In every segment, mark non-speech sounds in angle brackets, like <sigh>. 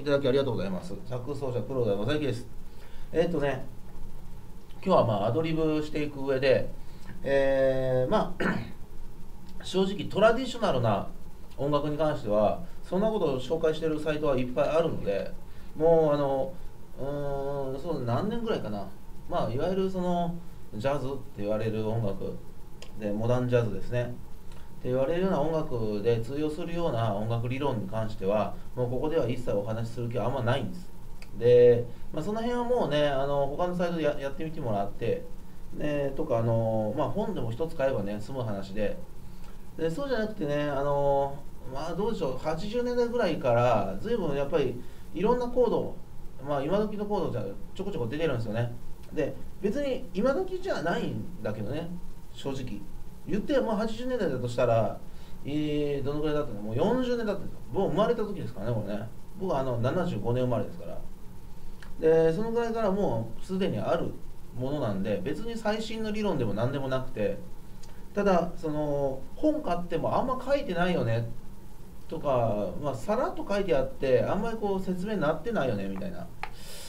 いただきありがとうございます。サックス奏者黒田正之です。えっ、ー、とね、今日はまあアドリブしていく上で、えー、まあ <clears throat> 正直トラディショナルな音楽に関してはそんなことを紹介してるサイトはいっぱいあるので、もうあのうーんそう何年ぐらいかな、まあいわゆるそのジャズって言われる音楽でモダンジャズですね言われるような音楽で通用するような音楽理論に関してはもうここでは一切お話しする気はあんまないんです。で、まあ、その辺はもうねあの他のサイトでやってみてもらってね、とかあの、まあ、本でも一つ買えばね済む話で。でそうじゃなくてねあのまあどうでしょう80年代ぐらいから随分やっぱりいろんなコードまあ今時のコードじゃちょこちょこ出てるんですよね。で別に今時じゃないんだけどね正直。言ってもう80年代だとしたら、えー、どのぐらいだったの？もう40年だったんですよ僕生まれた時ですからねこれね。僕はあの75年生まれですから。でそのぐらいからもうすでにあるものなんで別に最新の理論でも何でもなくて。ただその本買ってもあんま書いてないよね。とか、まあ、さらっと書いてあってあんまりこう説明になってないよねみたいな、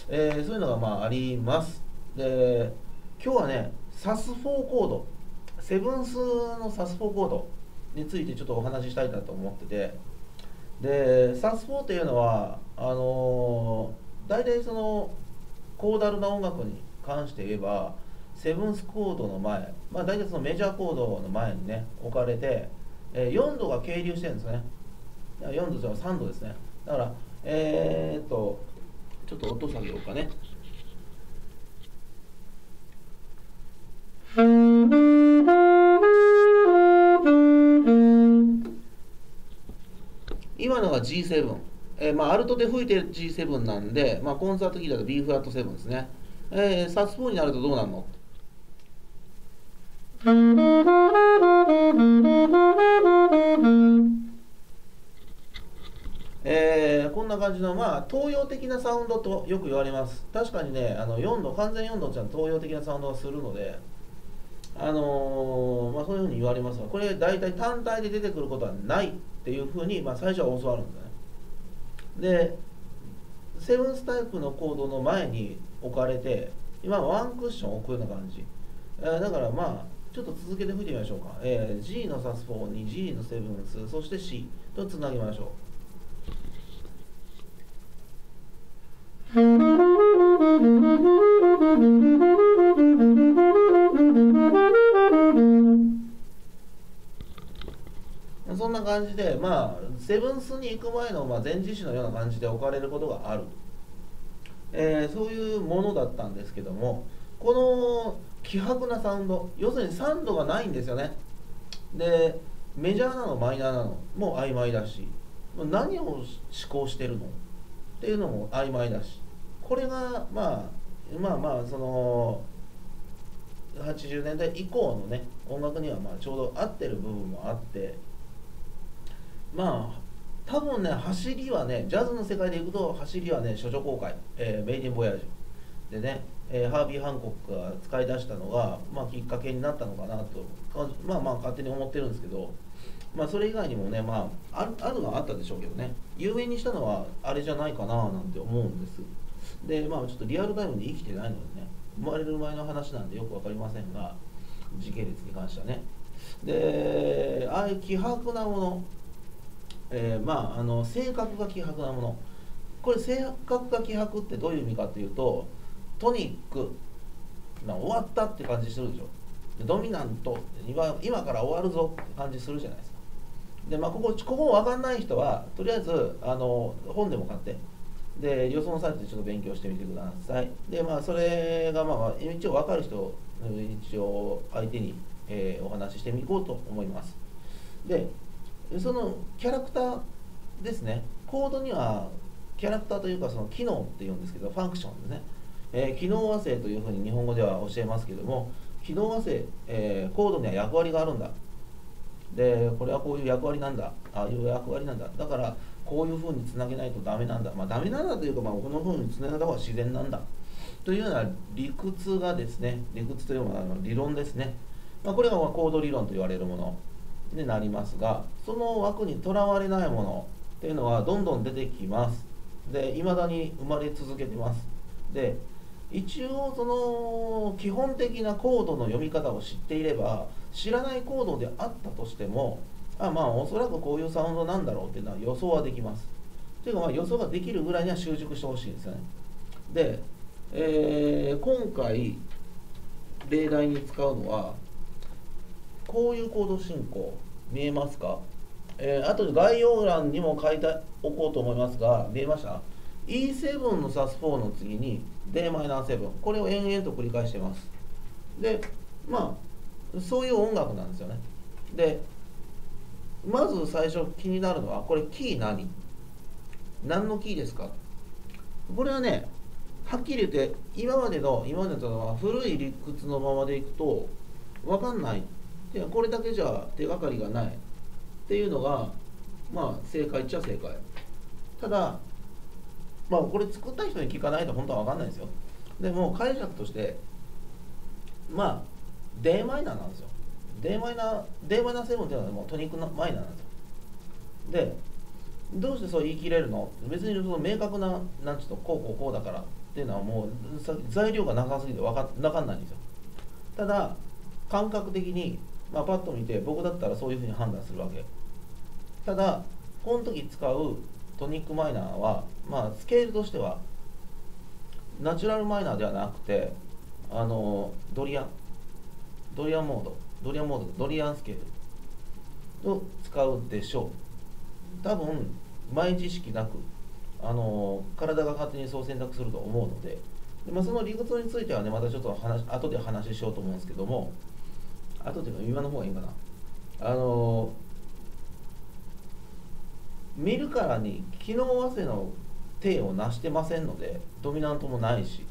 えー、そういうのがまああります。で今日はね SAS4 コード。セブンスの SAS4 コードについてちょっとお話ししたいなと思ってて。で SAS4 っていうのはあの、大体そのコーダルな音楽に関して言えばセブンスコードの前、まあ、大体そのメジャーコードの前にね置かれて、えー、4度が係留してるんですね。4度じゃ3度ですね。だからえー、っとちょっと音下げようかね。今のが G7、えー、まあ、アルトで吹いてる G7 なんで、まあ、コンサートキーだと B フラット7ですね、えー、サス4になるとどうなるの？えー、こんな感じの、まあ、東洋的なサウンドとよく言われます。確かにねあの4度完全4度って東洋的なサウンドがするのであのー、まあ、そういうふうに言われますがこれ大体単体で出てくることはないっていうふうに、まあ、最初は教わるんですね。でセブンスタイプのコードの前に置かれて今ワンクッション置くような感じ、えー、だからまあちょっと続けて吹いてみましょうか、えー、G のサス4に G のセブンスそして C とつなぎましょう。そんな感じで、まあ、セブンスに行く前の、まあ、前置詞のような感じで置かれることがある、えー、そういうものだったんですけどもこの希薄なサウンド要するに3度がないんですよね。でメジャーなのマイナーなのも曖昧だし何を思考してるの？っていうのも曖昧だし。これが、まあ、まあまあその80年代以降のね音楽にはまあちょうど合ってる部分もあってまあ多分ね走りはねジャズの世界でいくと走りはね処女公開、えー、メイディンボヤージュ。でね、えー、ハービー・ハンコックが使い出したのが、まあ、きっかけになったのかなとまあまあ勝手に思ってるんですけどまあそれ以外にもねまああるあるのはあったでしょうけどね。有名にしたのはあれじゃないかななんて思うんです。でまあちょっとリアルタイムで生きてないのでね生まれる前の話なんでよく分かりませんが時系列に関してはね。でああいう希薄なものえー、まああの性格が希薄なもの。これ性格が希薄ってどういう意味かっていうとトニックな終わったって感じするでしょ。ドミナント今今から終わるぞって感じするじゃないですか。でまあここここ分かんない人はとりあえずあの本でも買って。で予想のサイトでちょっと勉強してみてください。でまあそれがまあ一応分かる人一応相手に、えー、お話ししてみこうと思います。でそのキャラクターですね。コードにはキャラクターというかその機能っていうんですけどファンクションですね、えー、機能和声というふうに日本語では教えますけども機能和声、えー、コードには役割があるんだ。でこれはこういう役割なんだ。ああいう役割なんだ。だからこういうふうにつなげないとダメなんだ。まあダメなんだというか、まあ、このふうにつなげた方が自然なんだ。というような理屈がですね理屈というのはあの理論ですね、まあ、これがコード理論と言われるものになりますがその枠にとらわれないものっていうのはどんどん出てきます。で未だに生まれ続けてます。で一応その基本的なコードの読み方を知っていれば知らないコードであったとしてもあまあおそらくこういうサウンドなんだろうっていうのは予想はできます。というかまあ予想ができるぐらいには習熟してほしいんですよね。で、えー、今回例題に使うのはこういうコード進行見えますか、えー、あと概要欄にも書いておこうと思いますが見えました？E7 の SAS4 の次に Dm7 これを延々と繰り返してます。でまあそういう音楽なんですよね。でまず最初気になるのはこれキー何？何のキーですか？これはねはっきり言って今までの今までのは古い理屈のままでいくと分かんない。いやこれだけじゃ手がかりがない。っていうのがまあ正解っちゃ正解。ただまあこれ作った人に聞かないと本当は分かんないですよ。でも解釈としてまあ d マイナーなんですよ。D マイナー d マイナー7っていうのはもうトニックマイナーなんですよ。でどうしてそう言い切れるの？別にその明確ななんちゅうとこうこうこうだからっていうのはもう材料が長すぎて分か分かんないんですよ。ただ感覚的に、まあ、パッと見て僕だったらそういうふうに判断するわけ。ただこの時使うトニックマイナーは、まあ、スケールとしてはナチュラルマイナーではなくてあのドリアンドリアンモード。ドリアンモードドリアンスケールを使うでしょう。多分前知識なくあの体が勝手にそう選択すると思うので。で、まあ、その理屈についてはねまたちょっと話後で話ししようと思うんですけども。後でいうか今の方がいいかな。あの見るからに機能合わせの体を成してませんのでドミナントもないし。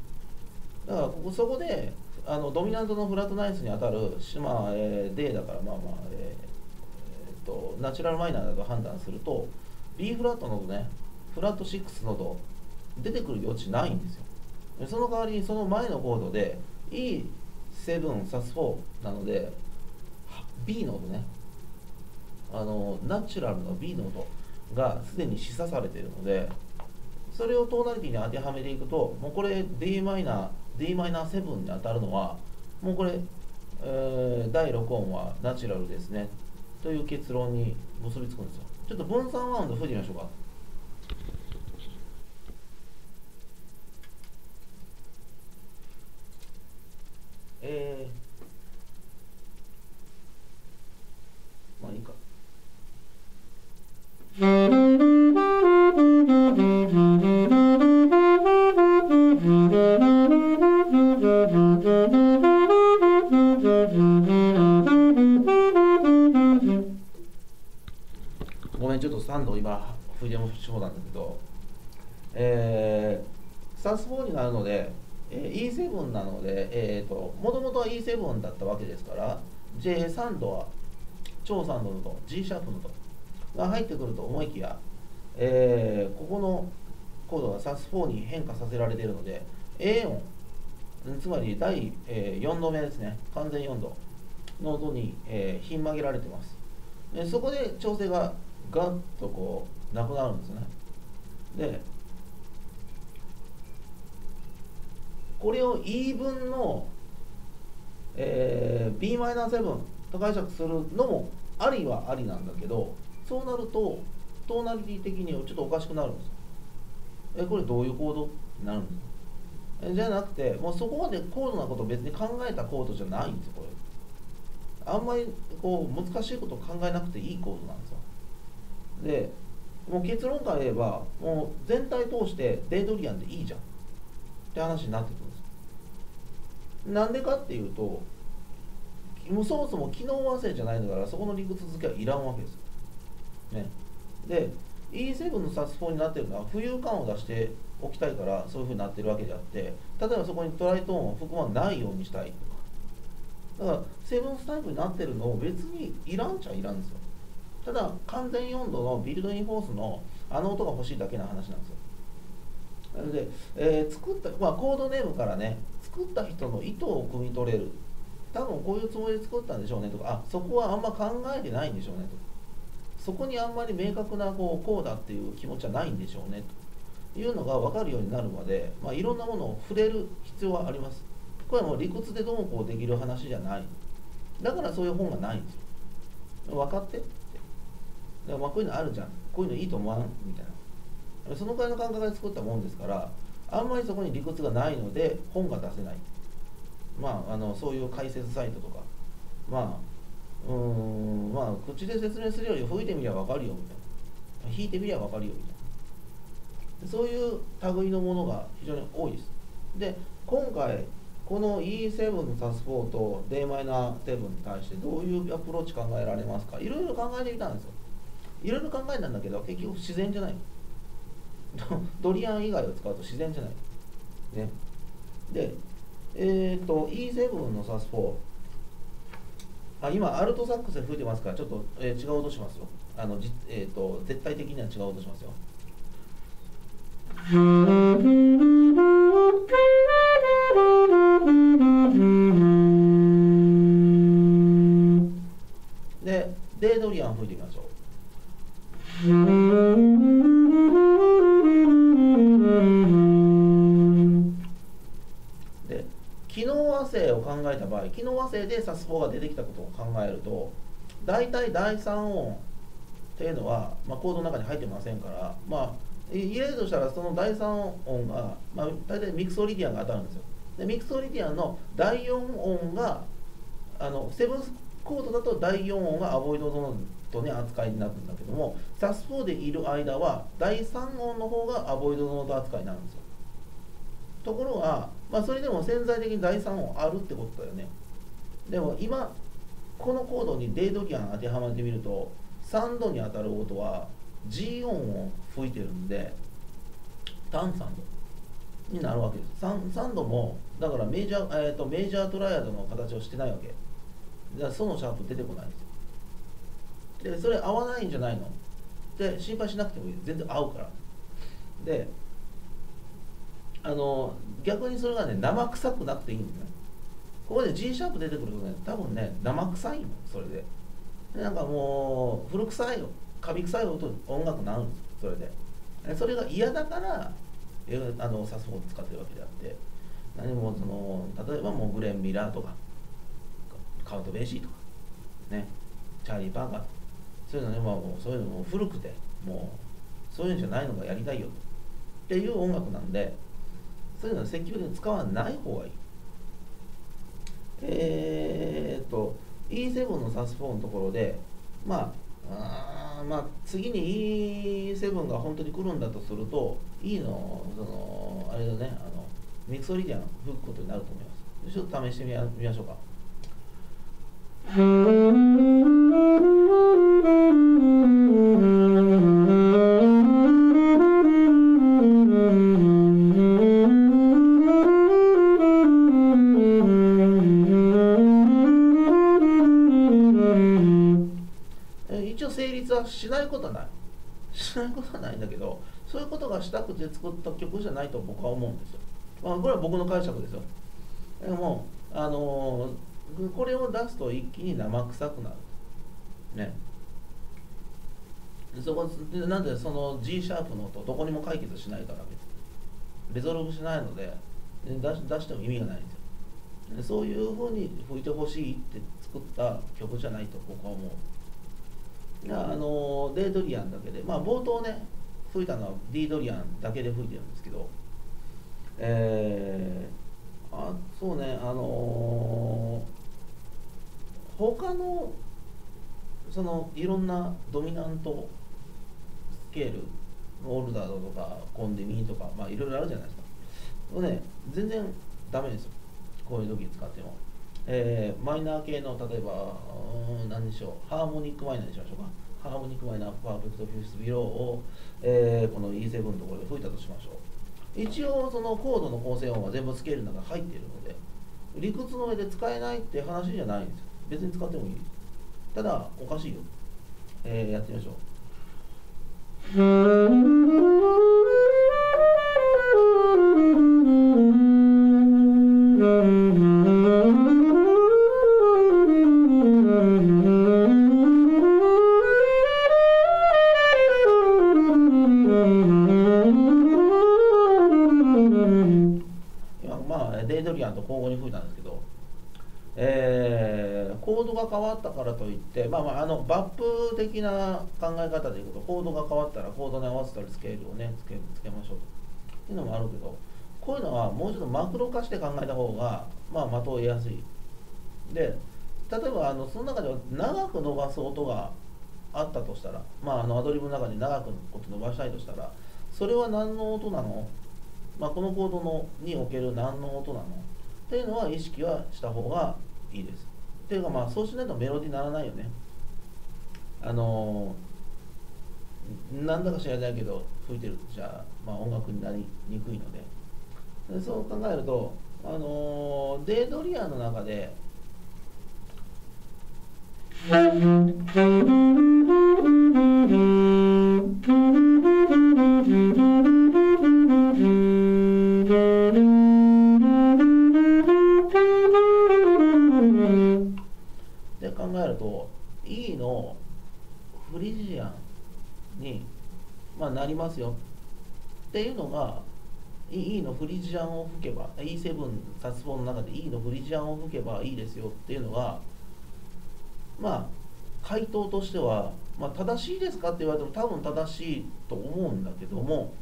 だからここそこであのドミナントのフラットナイスに当たるまあ、えー、だからまあまあ、えー、えー、とナチュラルマイナーだと判断すると B フラットのねフラット6のと出てくる余地ないんですよ。その代わりにその前のコードで E7 SAS4 なので B の音ね。あのナチュラルの B の音がすでに示唆されているのでそれをトーナリティに当てはめていくともうこれ d マイナ Dm7 に当たるのはもうこれ、えー、第6音はナチュラルですね。という結論に結びつくんですよ。ちょっと分散ワウンド吹いてみましょうか。えー、なので、えーと、もともとは E7 だったわけですから J3 度は超3度のと G シャープのとが入ってくると思いきや、えー、ここのコードが SAS4 に変化させられているので A 音つまり第4度目ですね。完全4度の音に、えー、ひん曲げられてます。でそこで調整がガッとこうなくなるんですね。でこれを E 分の、えー、b-7 と解釈するのもありはありなんだけどそうなるとトーナリティ的にちょっとおかしくなるんですよ。えこれどういうコードになるんですか？えじゃなくてもうそこまで高度なこと別に考えたコードじゃないんですよこれ。あんまりこう難しいことを考えなくていいコードなんですよ。でもう結論から言えばもう全体通してデイドリアンでいいじゃんって話になってくる。なんでかっていうともうそもそも機能合わせじゃないんだからそこの理屈付けはいらんわけですよ。ね、で E7 の SAS4 になってるのは浮遊感を出しておきたいからそういうふうになってるわけであって例えばそこにトライトーンを含まないようにしたいとか。だからセブンスタイプになってるのを別にいらんちゃいらんですよ。ただ完全4度のビルドインフォースのあの音が欲しいだけの話なんですよ。なので、えー、作った、まあ、コードネームからね作った人の意図を汲み取れる。多分こういうつもりで作ったんでしょうねとかあそこはあんま考えてないんでしょうねと。そこにあんまり明確なこうこうだっていう気持ちはないんでしょうねというのが分かるようになるまで、まあ、いろんなものを触れる必要はあります。これはもう理屈でどうこうできる話じゃない。だからそういう本がないんですよ。分かってって。だからまあこういうのあるじゃん。こういうのいいと思わん？みたいな。そのくらいの感覚で作ったもんですからあんまりそこに理屈がないので本が出せない。まああのそういう解説サイトとか。まあうんまあ口で説明するより吹いてみりゃ分かるよみたいな。弾いてみりゃ分かるよみたいな。そういう類のものが非常に多いです。で今回この E7 のサス4と d マイナー7に対してどういうアプローチ考えられますか。いろいろ考えてみたんですよ。いろいろ考えたんだけど結局自然じゃない。<laughs> ドリアン以外を使うと自然じゃない。ね。でえっ、ー、と E7 のサス4あ今アルトサックスで吹いてますからちょっと、えー、違う音しますよ。あのじ、えーと、絶対的には違う音しますよ。でデードリアン吹いてみまし合機能和声でサス4が出てきたことを考えると大体第3音っていうのは、まあ、コードの中に入ってませんからまあ入れるとしたらその第3音が、まあ、大体ミクソリディアンが当たるんですよ。でミクソリディアンの第4音があのセブンスコードだと第4音がアボイドノートに扱いになるんだけども SAS4 でいる間は第3音の方がアボイドノート扱いになるんですよ。ところが、まあ、それでも潜在的に第3音あるってことだよね。でも今このコードにデイドリアン当てはまってみると3度に当たる音は G 音を吹いてるんで単3度になるわけです。3, 3度もだからメジャー、えーと、メジャートライアドの形をしてないわけ。だからそのシャープ出てこないんですよ。でそれ合わないんじゃないの？で心配しなくてもいい。全然合うから。であの逆にそれがね生臭くなくていいんですねここで G シャープ出てくるとね多分ね生臭いのそれで。でなんかもう古臭いよ。カビ臭い音音楽になるんですそれで。それが嫌だからあのサスフォー使ってるわけであって。何もその例えばもうグレン・ミラーとかカウント・ベーシーとかね。チャーリー・パーカー。そういうのね、まあ、もうそういうのも古くてもうそういうのじゃないのがやりたいよっていう音楽なんでそういうのは積極的に使わない方がいい。えー、っと E7 のサスフォーのところでまああまあ次に E7 が本当に来るんだとすると E のそのあれだねあのミクソリディアン吹くことになると思います。ちょっと試してみましょうか。成立はしないことはない。しないことはないんだけどそういうことがしたくて作った曲じゃないと僕は思うんですよ、まあ、これは僕の解釈ですよ。でもあのーこれを出すと一気に生臭くなる。ね。そこでなんでその G シャープの音どこにも解決しないから別。にレゾルブしないので出し出しても意味がないんですよ。そういうふうに吹いてほしいって作った曲じゃないと僕は思う。あのデードリアンだけでまあ冒頭ね吹いたのは D ドリアンだけで吹いてるんですけどえー、あそうねあのー他のそのいろんなドミナントスケールオールダードとかコンデミーとかまあいろいろあるじゃないですか。ね全然ダメですよ。こういう時使っても、えー、マイナー系の例えば何でしょうハーモニックマイナーにしましょうか。 harmonic minor perfect fifth below を、えー、この E7 のところで吹いたとしましょう。一応そのコードの構成音は全部スケールの中入っているので理屈の上で使えないって話じゃないんですよ。別に使ってもいい。ただおかしいよ、えー、やってみましょう。ったからといってまあまああのバップ的な考え方でいくとコードが変わったらコードに合わせたりスケールをねつけつけましょうと。いうのもあるけどこういうのはもうちょっとマクロ化して考えた方がまあ的を得やすい。で例えばあのその中では長く伸ばす音があったとしたら、まあ、あのアドリブの中に長く音伸ばしたいとしたらそれは何の音なの、まあ、このコードのにおける何の音なの？っていうのは意識はした方がいいです。っていうかまあそうしないとメロディーにならないよね。あのー、なんだか知らないけど吹いてるじゃあ、まあ、音楽になりにくいのででそう考えると、あのー、デードリアンの中でリジアンに、まあ、なりますよっていうのが E のフリジアンを吹けば E7 サスフォンの中で E のフリジアンを吹けばいいですよっていうのがまあ回答としては、まあ、正しいですかって言われても多分正しいと思うんだけども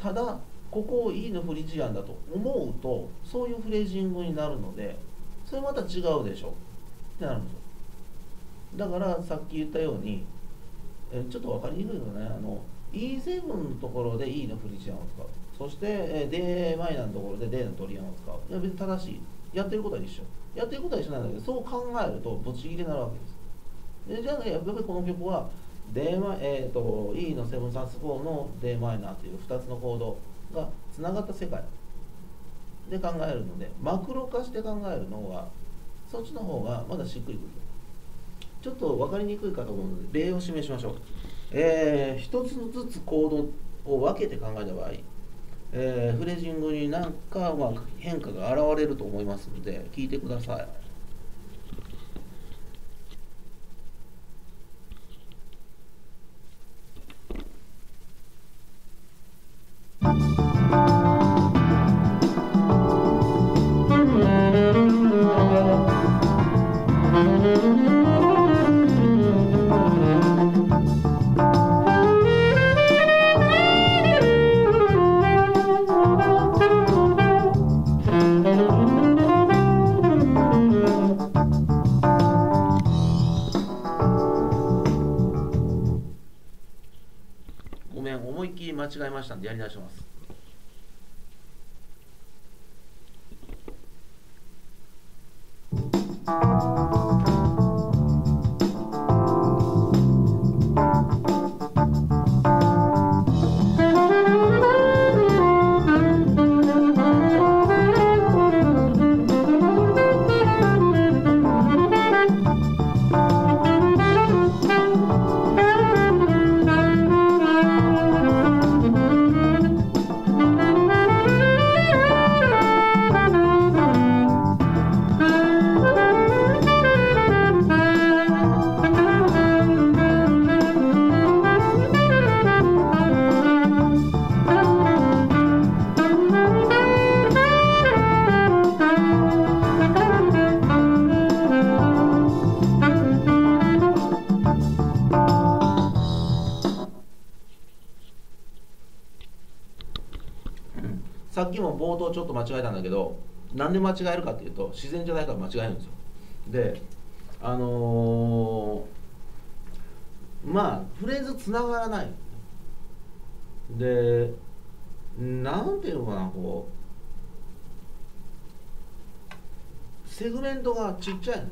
ただここを E のフリジアンだと思うとそういうフレージングになるのでそれまた違うでしょってなるんですよ。だからさっき言ったようにえちょっと分かりにくいのね。あの E7 のところで E のフリジアンを使う。そして、D マイナーのところで D のトリアンを使う。いや別に正しい。やってることは一緒。やってることは一緒なんだけどそう考えるとぶち切れになるわけです。でじゃあ、ね、やっぱりこの曲は D マ、えーと、E の7サス4の D マイナーという2つのコードがつながった世界。で考えるのでマクロ化して考えるのはそっちの方がまだしっくりくる。ちょっと分かりにくいかと思うので例を示しましょう、えー、一つずつコードを分けて考えた場合えー、フレージングになんか、まあ、変化が現れると思いますので聞いてください。間違えましたんでやり直します。さっきも冒頭ちょっと間違えたんだけどなんで間違えるかっていうと自然じゃないから間違えるんですよ。であのー、まあフレーズつながらない。でなんていうのかなこう。セグメントがちっちゃい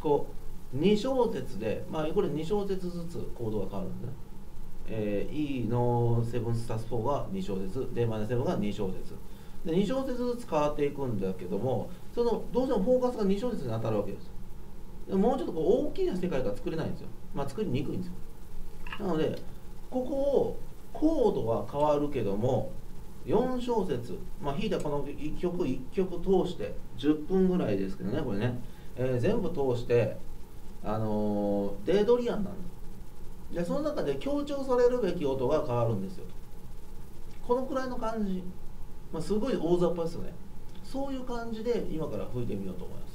こう2小節でまあこれ2小節ずつコードが変わるんですね。えー、E の7スタス4が2小節 d マイナ7が2小節。で2小節ずつ変わっていくんだけどもそのどうしてもフォーカスが2小節に当たるわけです。でもうちょっとこう大きな世界が作れないんですよ。まあ作りにくいんですよ。なのでここをコードは変わるけども4小節まあ弾いたこの1曲1曲通して10分ぐらいですけどねこれね、えー、全部通してあのー、デードリアンなんです。でその中で強調されるべき音が変わるんですよこのくらいの感じ、まあ、すごい大雑把ですよね。そういう感じで今から吹いてみようと思います。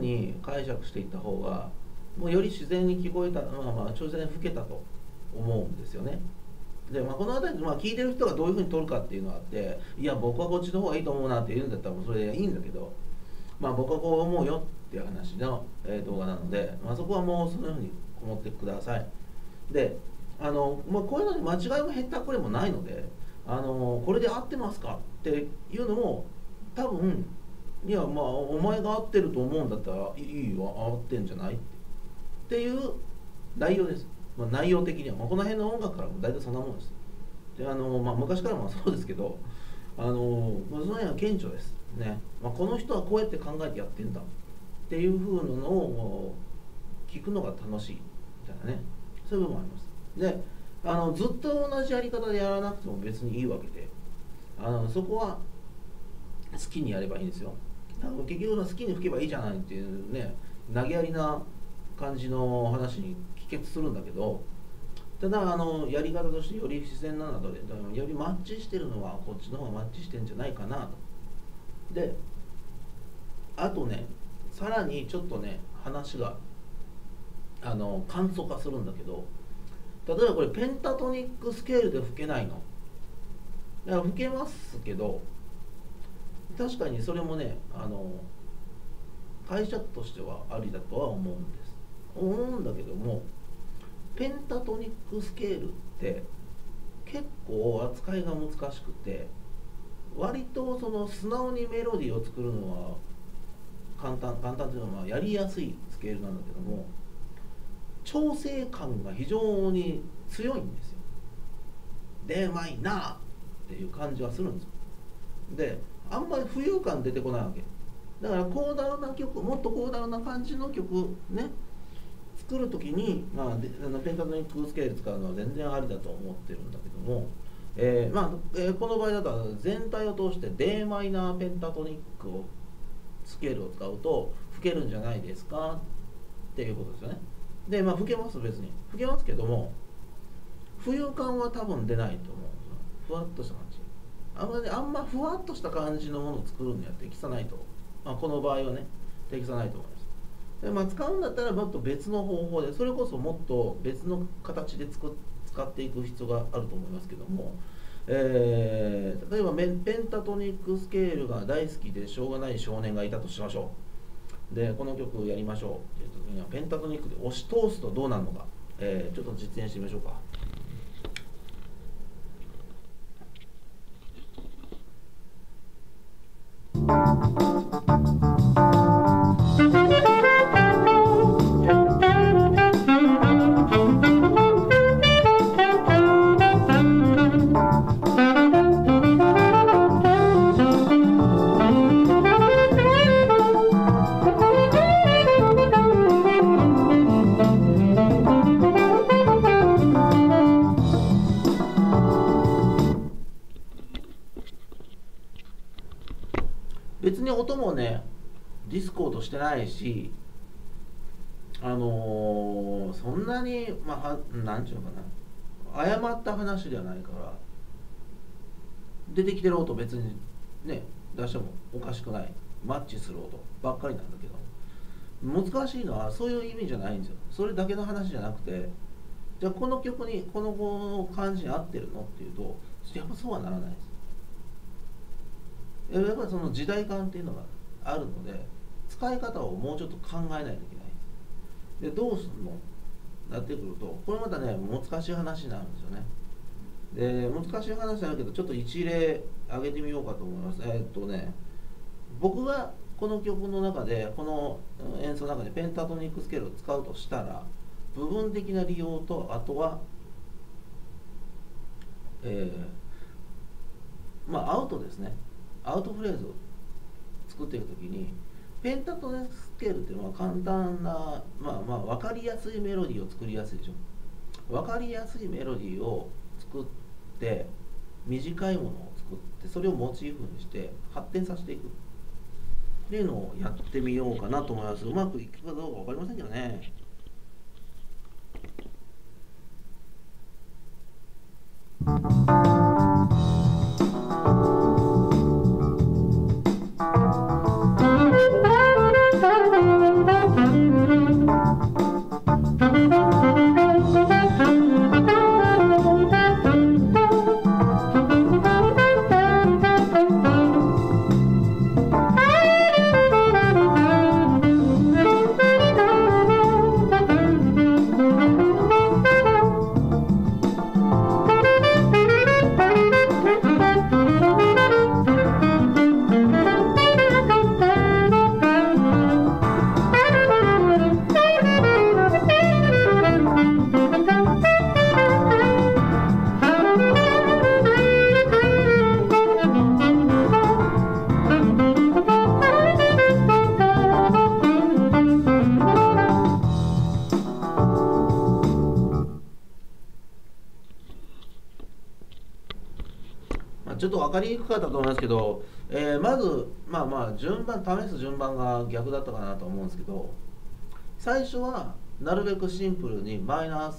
に解釈していった方がもうより自然に聞こえたまあまあ挑戦吹けたと思うんですよね。で、まあ、この辺りで、まあ、聞いてる人がどういうふうに取るかっていうのがあっていや僕はこっちの方がいいと思うなって言うんだったらもうそれでいいんだけどまあ僕はこう思うよっていう話の、え動画なので、まあ、そこはもうそのように思ってください。であの、まあ、こういうのに間違いも減ったこれもないのであのこれで合ってますかっていうのも多分いやまあお前が合ってると思うんだったらいいよ合ってんじゃない？っていう内容です、まあ、内容的には、まあ、この辺の音楽からも大体そんなもんです。であの、まあ、昔からもそうですけどあの、まあ、その辺は顕著です。ね、まあ、この人はこうやって考えてやってんだ。っていうふうなのを聞くのが楽しい。みたいなね。そういう部分もあります。であのずっと同じやり方でやらなくても別にいいわけで。あのそこは好きにやればいいんですよ。結局好きに吹けばいいじゃないっていうね投げやりな感じの話に帰結するんだけどただあのやり方としてより自然なのでよりマッチしてるのはこっちの方がマッチしてんじゃないかなと。であとねさらにちょっとね話があの簡素化するんだけど例えばこれペンタトニックスケールで吹けないの。だから吹けますけど確かにそれもねあの解釈としてはありだとは思うんです思うんだけどもペンタトニックスケールって結構扱いが難しくて割とその素直にメロディーを作るのは簡単簡単というのはやりやすいスケールなんだけども調整感が非常に強いんですよ。でまいなっていう感じはするんですよ。であんまり浮遊感出てこないわけ。だからコーダルな曲もっとコーダルな感じの曲ね作る時に、まあ、あのペンタトニックスケール使うのは全然ありだと思ってるんだけども、えーまあえー、この場合だと全体を通して d マイナーペンタトニックをスケールを使うと吹けるんじゃないですかっていうことですよね。でまあ吹けます別に吹けますけども浮遊感は多分出ないと思うふわっとした感じあんまりあんまふわっとした感じのものを作るには適さないと、まあ、この場合はね適さないと思います。で、まあ、使うんだったらもっと別の方法でそれこそもっと別の形で使っていく必要があると思いますけども、えー、例えばペンタトニックスケールが大好きでしょうがない少年がいたとしましょう。でこの曲やりましょう。っていう時にはペンタトニックで押し通すとどうなるのか、えー、ちょっと実演してみましょうか。別あ何て言うかな。誤った話ではないから出てきてる音別にね出してもおかしくない。マッチする音ばっかりなんだけど。難しいのはそういう意味じゃないんですよ。それだけの話じゃなくてじゃあこの曲にこの感じに合ってるのっていうとやっぱそうはならないです。やっぱりその時代感っていうのがあるので使い方をもうちょっと考えないといけない。でどうするの？なってくるとこれまたね難しい話になるんですよね。で難しい話なんだけどちょっと一例挙げてみようかと思います。え、っとね僕がこの曲の中でこの演奏の中でペンタトニックスケールを使うとしたら部分的な利用とあとはえー、まあアウトですね。アウトフレーズを作っていく時にペンタトネスケールっていうのは簡単なまあまあ分かりやすいメロディーを作りやすいでしょ。分かりやすいメロディーを作って短いものを作ってそれをモチーフにして発展させていく。っていうのをやってみようかなと思います。うまくいくかどうか分かりませんけどね。ちょかったと思いますけど、えー、まずまあまあ順番試す順番が逆だったかなと思うんですけど最初はなるべくシンプルにマイナー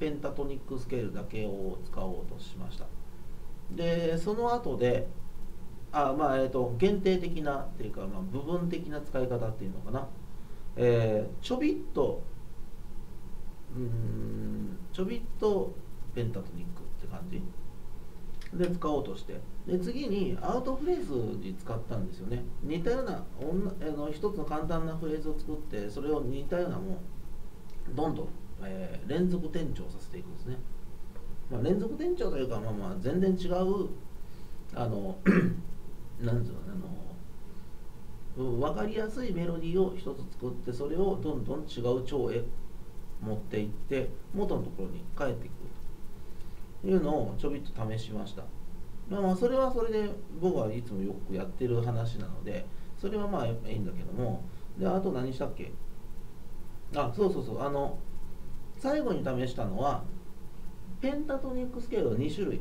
ペンタトニックスケールだけを使おうとしました。でその後であまあえーと、限定的なっていうか、まあ、部分的な使い方っていうのかな、えー、ちょびっとうんちょびっとペンタトニックって感じ。で使おうとして。で次にアウトフレーズに使ったんですよね。似たようなあの一つの簡単なフレーズを作ってそれを似たようなもんどんどん、えー、連続転調させていくんですね、まあ、連続転調というか、まあ、まあ全然違うあの <clears throat> なんつうのあの分かりやすいメロディーを一つ作ってそれをどんどん違う調へ持っていって元のところに帰っていく。いうのをちょびっと試しました。まあそれはそれで僕はいつもよくやってる話なのでそれはまあいいんだけども。であと何したっけ？あそうそうそう。あの最後に試したのはペンタトニックスケールは2種類。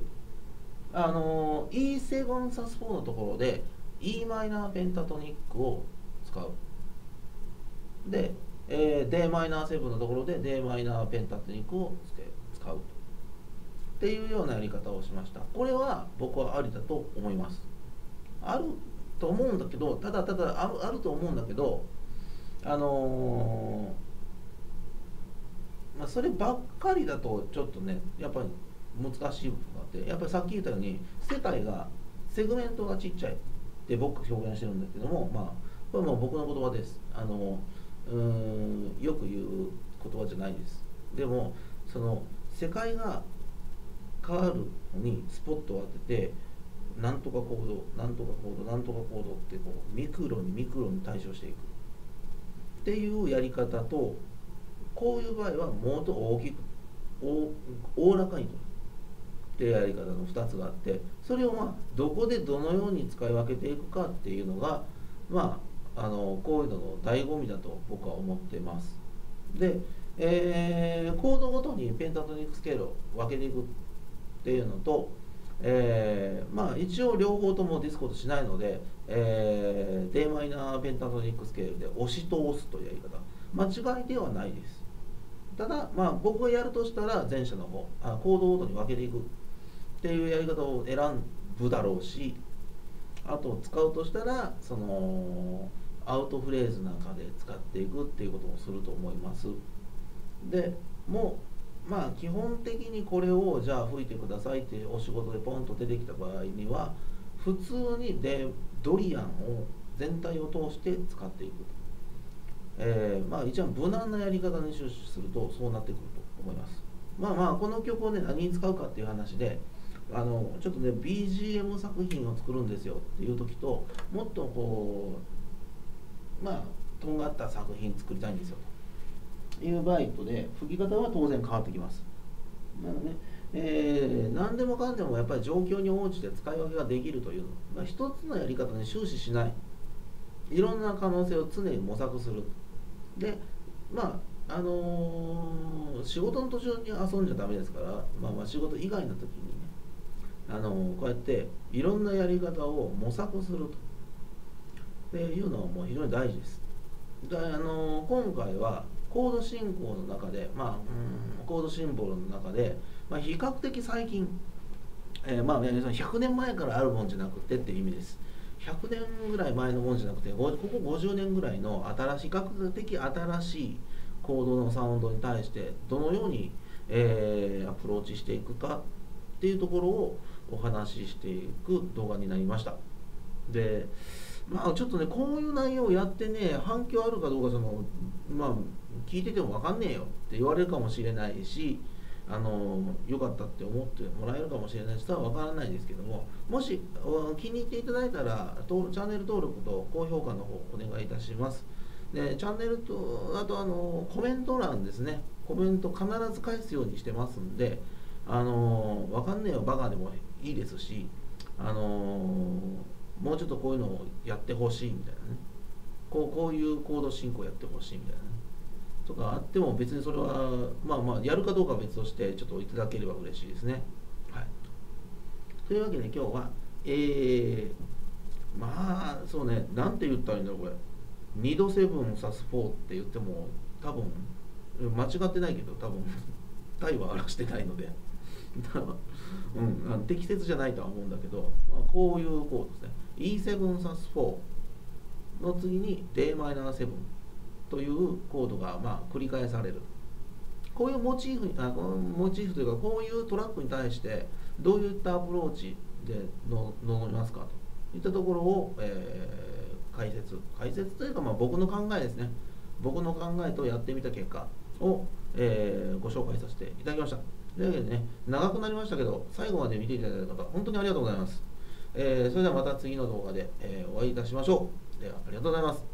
あの E7 サス4のところで e マイナーペンタトニックを使う。でえー、d マイナー7のところで d マイナーペンタトニックを使うと。っていうようなやり方をしました。これは僕はありだと思います。あると思うんだけどただただあると思うんだけどあのー、まあ、そればっかりだとちょっとねやっぱり難しい部分があってやっぱりさっき言ったように世界がセグメントがちっちゃいって僕表現してるんだけどもまあこれも僕の言葉です。あのーうんよく言う言葉じゃないです。でもその世界が変わるのにスポットを当ててなんとか行動なんとか行動なんとか行動ってこうミクロにミクロに対処していくっていうやり方とこういう場合はもっと大きくおおらかにとっていうやり方の2つがあってそれをまあどこでどのように使い分けていくかっていうのがまああのこういうのの醍醐味だと僕は思ってます。で、えー、コードごとにペンタトニックスケールを分けていく。っていうのと、えー、まあ一応両方ともディスコードしないので、えー、d マイナーペンタトニックスケールで押し通すというやり方。間違いではないです。ただまあ僕がやるとしたら前者の方あコードごとに分けていく。っていうやり方を選ぶだろうしあと使うとしたらそのアウトフレーズなんかで使っていくっていうことをすると思います。でもうまあ基本的にこれをじゃあ吹いてくださいってお仕事でポンと出てきた場合には普通にでドリアンを全体を通して使っていくえー、まあ一番無難なやり方に終始するとそうなってくると思います。まあまあこの曲をね何に使うかっていう話であのちょっとね BGM 作品を作るんですよっていう時ともっとこうまあとんがった作品作りたいんですよと。いう場合とで吹き方は当然変わってきます。なので、えー、何でもかんでもやっぱり状況に応じて使い分けができるという、まあ、一つのやり方に終始しない。いろんな可能性を常に模索する。でまああのー、仕事の途中に遊んじゃダメですから、まあ、まあ仕事以外の時にね、あのー、こうやっていろんなやり方を模索すると。いうのはもう非常に大事です。であの今回はコード進行の中で、まあ、うんコードシンボルの中で、まあ、比較的最近、えー、まあ、100年前からあるもんじゃなくてっていう意味です。100年ぐらい前のもんじゃなくてここ50年ぐらいの新しい比較的新しいコードのサウンドに対してどのように、えー、アプローチしていくかっていうところをお話ししていく動画になりました。でまあちょっとねこういう内容をやってね反響あるかどうかそのまあ聞いてても分かんねえよって言われるかもしれないしあの良かったって思ってもらえるかもしれない人は分からないですけどももし気に入っていただいたらチャンネル登録と高評価の方お願いいたします。でチャンネルとあとあのコメント欄ですね。コメント必ず返すようにしてますんであの分かんねえよバカでもいいですしあのもうちょっとこういうのをやってほしいみたいなね。こうこういう行動進行やってほしいみたいなね。とかあっても別にそれはまあまあやるかどうかは別としてちょっといただければ嬉しいですね。はい、というわけで今日は、えー、まあそうねなんて言ったらいいんだろうこれ。2度セブン足す4って言っても多分間違ってないけど多分体は荒らしてないので。<laughs> うん、あの適切じゃないとは思うんだけど、まあ、こういうコードですね。E7 足す4の次に Dm7 というコードがまあ繰り返される。こういうモチーフあモチーフというかこういうトラックに対してどういったアプローチで臨みますかといったところを、えー、解説。解説というかまあ僕の考えですね。僕の考えとやってみた結果を、えー、ご紹介させていただきました。というわけでね長くなりましたけど最後まで見ていただいた方本当にありがとうございます、えー、それではまた次の動画で、えお会いいたしましょう。ではありがとうございます。